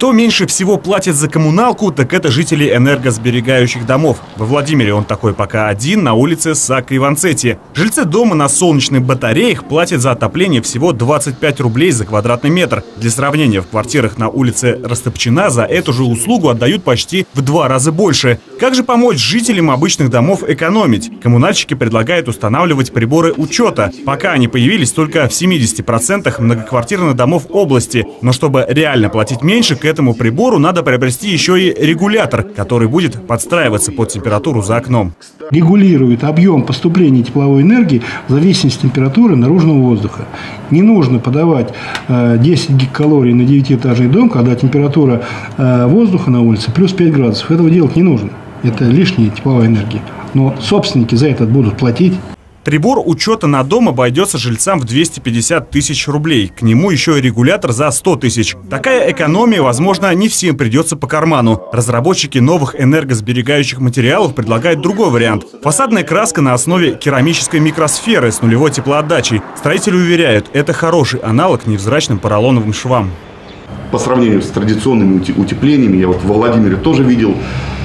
Кто меньше всего платит за коммуналку, так это жители энергосберегающих домов. Во Владимире он такой пока один, на улице Сака Иванцети. Жильцы дома на солнечных батареях платят за отопление всего 25 рублей за квадратный метр. Для сравнения, в квартирах на улице Растопчина за эту же услугу отдают почти в два раза больше. Как же помочь жителям обычных домов экономить? Коммунальщики предлагают устанавливать приборы учета. Пока они появились только в 70% многоквартирных домов области. Но чтобы реально платить меньше, к этому прибору надо приобрести еще и регулятор, который будет подстраиваться под температуру за окном. Регулирует объем поступления тепловой энергии в зависимости от температуры наружного воздуха. Не нужно подавать 10 гигакалорий на 9-этажный дом, когда температура э, воздуха на улице плюс 5 градусов. Этого делать не нужно. Это лишняя тепловая энергия. Но собственники за это будут платить. Прибор учета на дом обойдется жильцам в 250 тысяч рублей. К нему еще и регулятор за 100 тысяч. Такая экономия, возможно, не всем придется по карману. Разработчики новых энергосберегающих материалов предлагают другой вариант. Фасадная краска на основе керамической микросферы с нулевой теплоотдачей. Строители уверяют, это хороший аналог невзрачным поролоновым швам по сравнению с традиционными утеплениями, я вот во Владимире тоже видел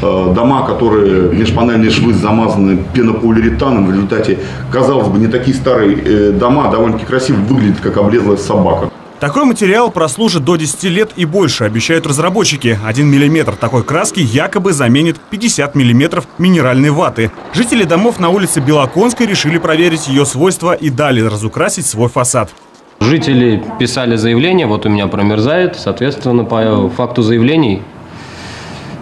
э, дома, которые межпанельные швы замазаны пенополиуретаном. В результате, казалось бы, не такие старые э, дома, довольно-таки красиво выглядят, как облезлая собака. Такой материал прослужит до 10 лет и больше, обещают разработчики. Один миллиметр такой краски якобы заменит 50 миллиметров минеральной ваты. Жители домов на улице Белоконской решили проверить ее свойства и далее разукрасить свой фасад. Жители писали заявление, вот у меня промерзает, соответственно, по факту заявлений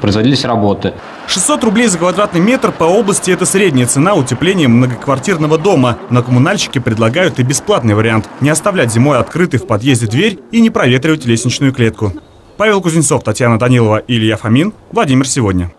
производились работы. 600 рублей за квадратный метр по области – это средняя цена утепления многоквартирного дома. Но коммунальщики предлагают и бесплатный вариант – не оставлять зимой открытой в подъезде дверь и не проветривать лестничную клетку. Павел Кузнецов, Татьяна Данилова, Илья Фомин. Владимир сегодня.